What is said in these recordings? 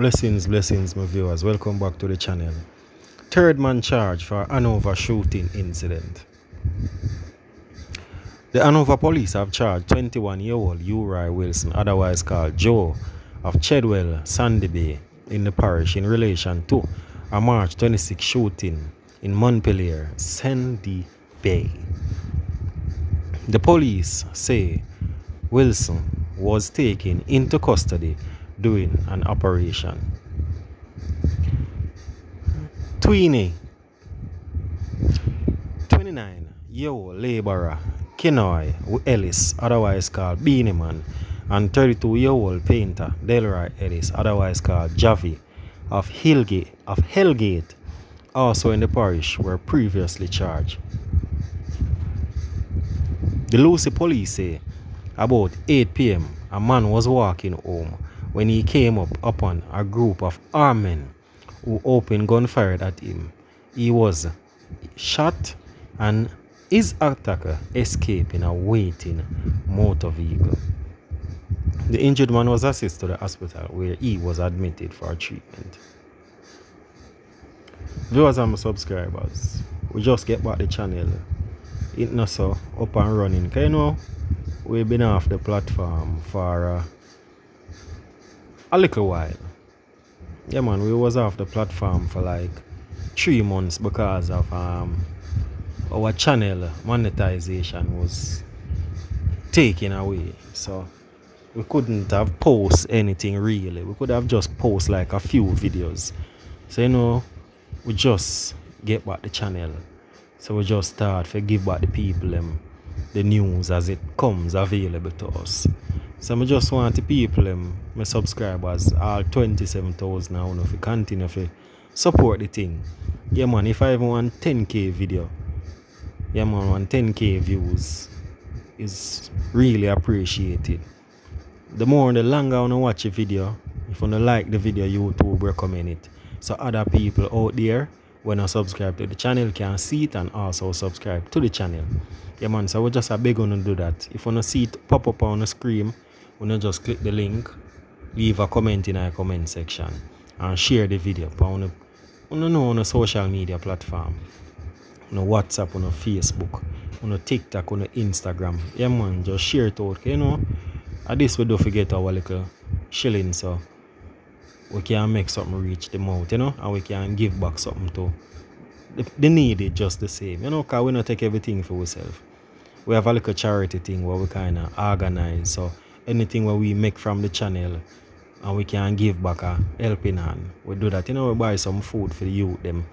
Blessings, blessings, my viewers. Welcome back to the channel. Third man charged for Hanover shooting incident. The Hanover police have charged 21-year-old Uri Wilson, otherwise called Joe, of Chedwell, Sandy Bay, in the parish in relation to a March 26 shooting in Montpelier, Sandy Bay. The police say Wilson was taken into custody during an operation. Tweeny, 29 year old laborer Kenoy Ellis, otherwise called Beanie Man, and 32 year old painter Delroy Ellis, otherwise called Javi, of Hillgate, of Hellgate, also in the parish, were previously charged. The Lucea police say about 8 pm, a man was walking home when he came up upon a group of armed men who opened gunfire at him. He was shot and his attacker escaped in a waiting motor vehicle. The injured man was assisted to the hospital where he was admitted for treatment. Viewers and subscribers, we just get back the channel. It not so up and running. Can you know we've been off the platform for uh, a little while. Yeah man, we was off the platform for like three months because of um our channel monetization was taken away. So we couldn't have post anything really. We could have just post like a few videos. So you know, we just get back the channel. So we just start to give back the people them the news as it comes available to us. So I just want the people, um, my subscribers, all 27,000 now, if you continue to support the thing. Yeah man, if I even want 10k video, yeah man, want 10k views is really appreciated. The more and the longer I want to watch a video, if you like the video, YouTube recommend it. So other people out there when I subscribe to the channel can see it and also subscribe to the channel. Yeah man, so we just a beg on to do that. If you want to see it pop up on the screen, you just click the link, leave a comment in our comment section and share the video on you know on a social media platform. On a WhatsApp, on a Facebook, on a TikTok, on a Instagram. Yeah man, just share it out. You know, at this we don't forget our little shilling so we can make something reach the mouth, you know, and we can give back something to the, the It just the same, you know, because we don't take everything for ourselves. We have a little charity thing where we kind of organize, so anything where we make from the channel and we can give back a helping hand. We do that, you know, we buy some food for the youth, them,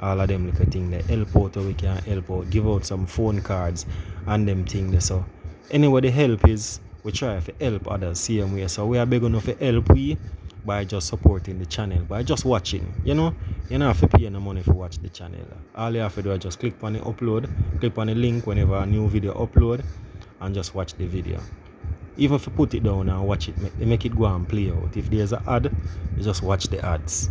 all of them little thing, they help out we can help out, give out some phone cards and them thing. So anyway the help is we try to help others same way. So we are begging to help we by just supporting the channel, by just watching. You know, you don't have to pay any money for watch the channel. All you have to do is just click on the upload, click on the link whenever a new video upload and just watch the video. Even if you put it down and watch it, make, make it go and play out. If there's an ad, you just watch the ads.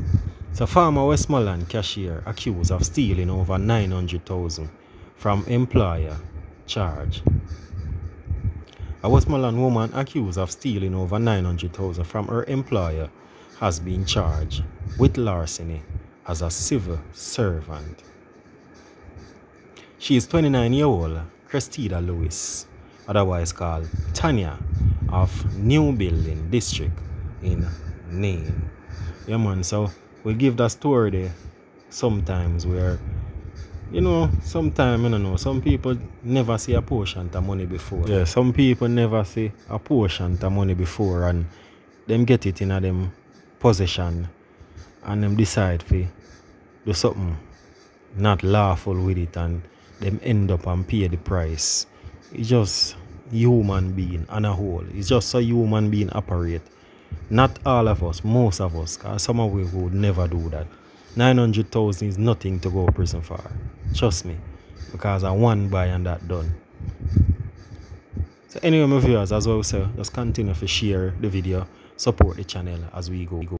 So farmer Westmoreland cashier accused of stealing over 900,000 from employer charge. A Westmoreland woman accused of stealing over 900,000 from her employer has been charged with larceny as a civil servant. She is 29 year old Christina Lewis, otherwise called Tanya, of New Building District in Nain. Yeah man, so we give that story there sometimes where you know, sometimes, I don't know, some people never see a portion of money before. Yeah, some people never see a portion of money before and them get it in a them possession and them decide to do something not lawful with it and them end up and pay the price. It just human being on a whole. It's just a human being operate. Not all of us, most of us, because some of us would never do that. 900,000 is nothing to go to prison for. Trust me. Because I one buy and that done. So anyway, my viewers, as well, so just continue to share the video, support the channel as we go.